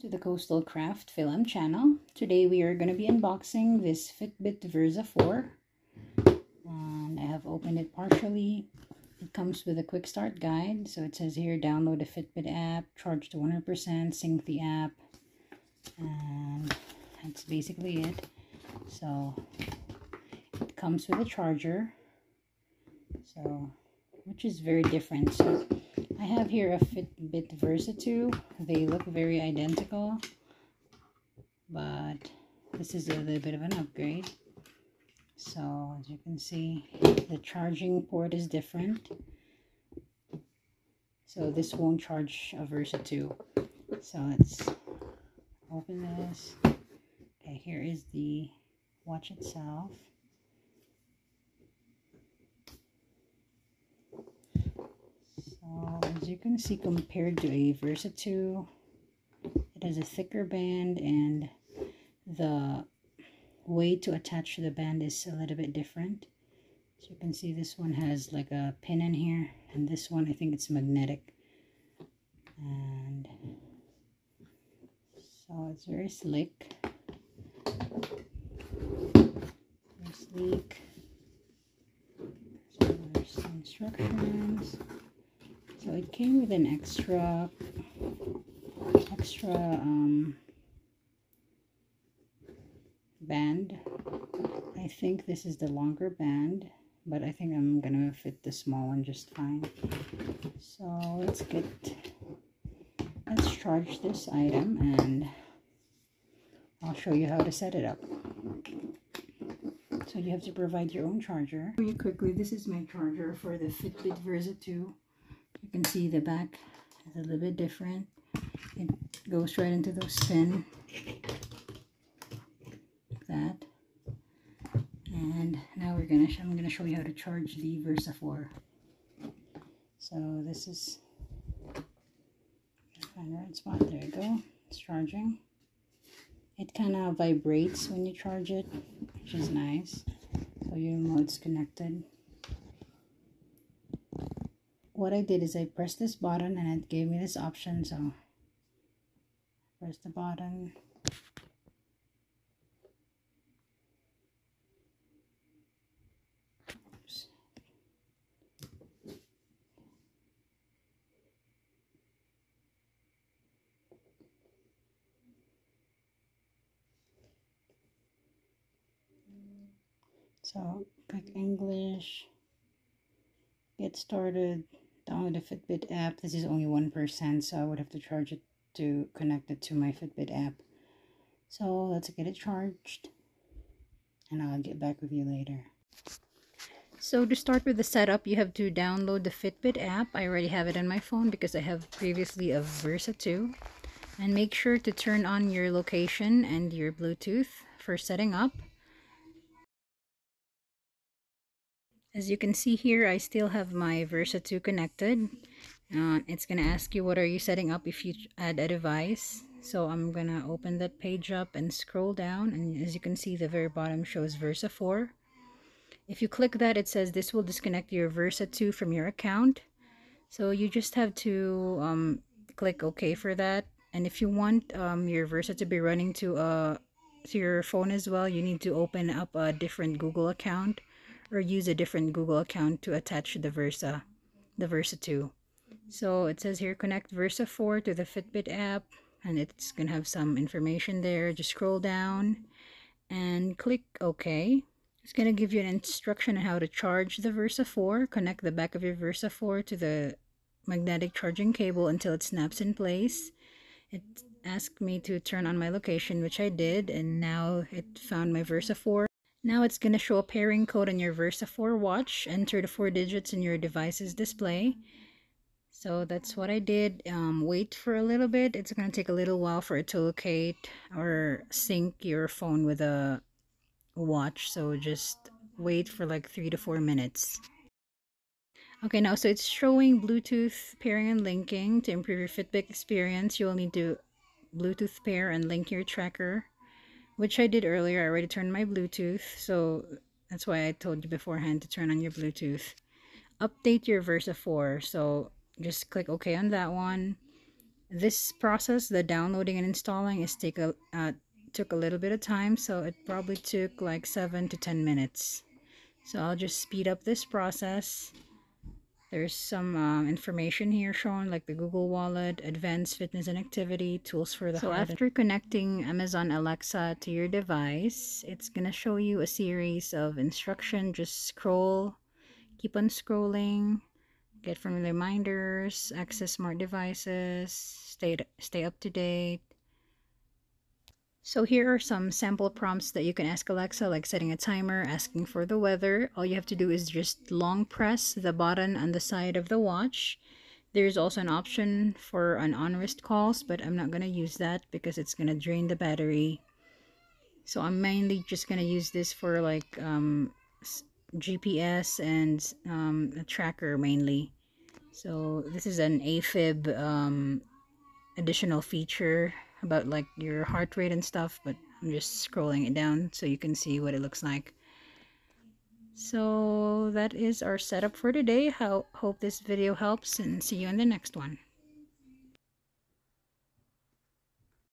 to the Coastal Craft FilAm channel. Today we are going to be unboxing this Fitbit Versa 4. And I have opened it partially. It comes with a quick start guide. So it says here, download the Fitbit app, charge to 100%, sync the app. And that's basically it. So it comes with a charger. So, which is very different. So I have here a Fitbit Versa 2. They look very identical, but this is a little bit of an upgrade. So as you can see, the charging port is different. So this won't charge a Versa 2. So let's open this. Okay, here is the watch itself. So as you can see compared to a Versa 2, it has a thicker band and the way to attach the band is a little bit different. So you can see this one has like a pin in here and this one I think it's magnetic. And so it's very slick. Very sleek. There's instructions. It came with an extra, extra um, band. I think this is the longer band, but I think I'm gonna fit the small one just fine. So let's get, let's charge this item and I'll show you how to set it up. So you have to provide your own charger. Really quickly, this is my charger for the Fitbit Versa 2 you can see the back is a little bit different. It goes right into those pin. Like that. And now we're gonna I'm gonna show you how to charge the Versa 4 so this is find the right spot. There you go. It's charging. It kind of vibrates when you charge it which is nice. So your it's connected what I did is I pressed this button and it gave me this option so press the button. So pick English, get started, download the Fitbit app. This is only 1%, so I would have to charge it to connect it to my Fitbit app. So let's get it charged, and I'll get back with you later. So to start with the setup, you have to download the Fitbit app. I already have it on my phone because I have previously a Versa 2. And make sure to turn on your location and your Bluetooth for setting up. As you can see here, I still have my Versa 2 connected. Uh, it's going to ask you what are you setting up if you add a device. So I'm going to open that page up and scroll down. And as you can see, the very bottom shows Versa 4. If you click that, it says this will disconnect your Versa 2 from your account. So you just have to um, click OK for that. And if you want um, your Versa 2 be running to, uh, to your phone as well, you need to open up a different Google account or use a different Google account to attach the Versa, the Versa 2. So it says here connect Versa 4 to the Fitbit app and it's going to have some information there. Just scroll down and click OK. It's going to give you an instruction on how to charge the Versa 4. Connect the back of your Versa 4 to the magnetic charging cable until it snaps in place. It asked me to turn on my location, which I did, and now it found my Versa 4. Now it's going to show a pairing code on your Versa 4 watch. Enter the four digits in your device's display. So that's what I did. Um, wait for a little bit. It's going to take a little while for it to locate or sync your phone with a watch. So just wait for like three to four minutes. Okay, now so it's showing Bluetooth pairing and linking. To improve your Fitbit experience, you will need to Bluetooth pair and link your tracker which I did earlier. I already turned my Bluetooth, so that's why I told you beforehand to turn on your Bluetooth. Update your Versa 4, so just click OK on that one. this process, the downloading and installing, is take a uh, took a little bit of time, so it probably took like seven to ten minutes. So I'll just speed up this process. There's some um, information here shown like the Google Wallet, advanced fitness and activity, tools for the So after connecting Amazon Alexa to your device, it's going to show you a series of instruction. Just scroll, keep on scrolling, get from reminders, access smart devices, stay, stay up to date, so here are some sample prompts that you can ask Alexa, like setting a timer, asking for the weather. All you have to do is just long press the button on the side of the watch. There's also an option for an on-wrist calls, but I'm not going to use that because it's going to drain the battery. So I'm mainly just going to use this for like um, GPS and um, a tracker mainly. So this is an AFib um, additional feature about like your heart rate and stuff, but I'm just scrolling it down so you can see what it looks like. So that is our setup for today. How, hope this video helps and see you in the next one.